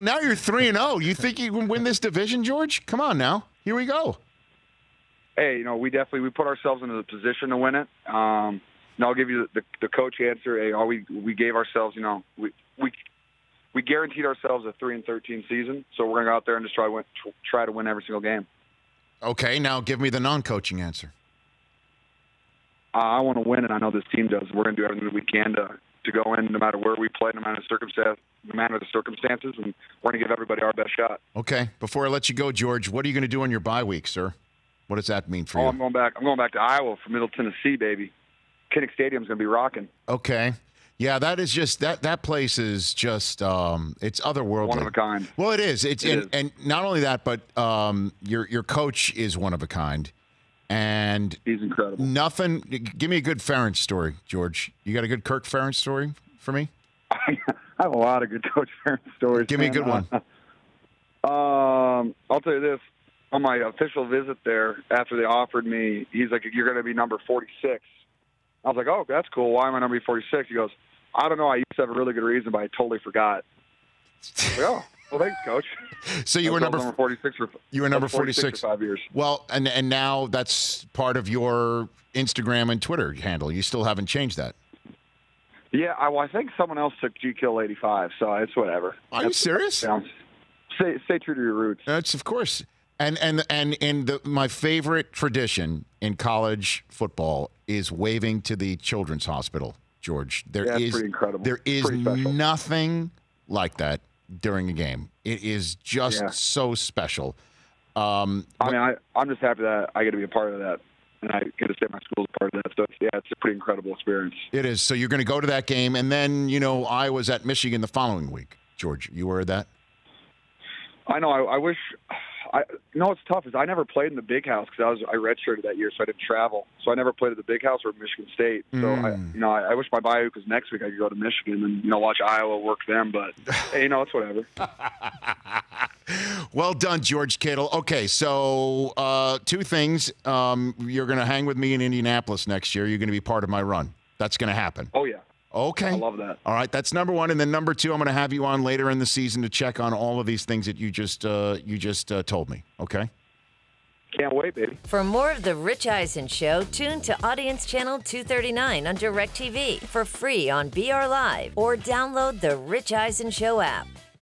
Now you're three and zero. You think you can win this division, George? Come on now. Here we go. Hey, you know, we definitely we put ourselves into the position to win it. Um, and I'll give you the, the coach answer. Hey, all we we gave ourselves, you know, we we we guaranteed ourselves a three and thirteen season. So we're gonna go out there and just try to win, try to win every single game. Okay, now give me the non-coaching answer. Uh, I want to win, and I know this team does. We're gonna do everything that we can to to go in, no matter where we play, no matter the circumstance, no matter the circumstances, and we're gonna give everybody our best shot. Okay. Before I let you go, George, what are you going to do on your bye week, sir? What does that mean for Oh, you? I'm going back. I'm going back to Iowa for Middle Tennessee, baby. Kinnick Stadium's gonna be rocking. Okay. Yeah, that is just that that place is just um it's otherworldly. One of a kind. Well, it is. It's It and, is. and not only that, but um your your coach is one of a kind. And He's incredible. nothing give me a good Ferentz story, George. You got a good Kirk Ferentz story for me? I have a lot of good coach Ferentz stories. Give me a good one. Um, I'll tell you this. On my official visit there, after they offered me, he's like, "You're going to be number 46." I was like, "Oh, that's cool. Why am I number 46?" He goes, "I don't know. I used to have a really good reason, but I totally forgot." Like, oh, well, thanks, coach. So you were number number 46 for you were number 46 46. for five years. Well, and and now that's part of your Instagram and Twitter handle. You still haven't changed that. Yeah, I, well, I think someone else took G Kittle 85, so it's whatever. Are you serious? Stay, stay true to your roots. That's of course. And and and in the my favorite tradition in college football is waving to the children's hospital, George. There yeah, is pretty incredible. There is nothing like that during a game. It is just Yeah. so special. Um, I mean, I, I'm just happy that I get to be a part of that, and I get to say my school's part of that. So, yeah, it's a pretty incredible experience. it is. So you're going to go to that game, and then you know I was at Michigan the following week. George, you were at that. I know. I, I wish. I you know what's tough is I never played in the big house because I was I redshirted that year, so I didn't travel. So I never played at the big house or Michigan State. So I, Mm. you know, I, I wish my bio because next week I could go to Michigan and you know watch Iowa work them. But hey, you know it's whatever. Well done, George Kittle. Okay, so uh, two things. Um, you're going to hang with me in Indianapolis next year. You're going to be part of my run. That's going to happen. Oh yeah, Okay. I love that. All right, that's number one, and then number two, I'm going to have you on later in the season to check on all of these things that you just uh, you just uh, told me. Okay. Can't wait, baby. For more of The Rich Eisen Show, tune to Audience Channel 239 on DirecTV for free on BR Live or download the Rich Eisen Show app.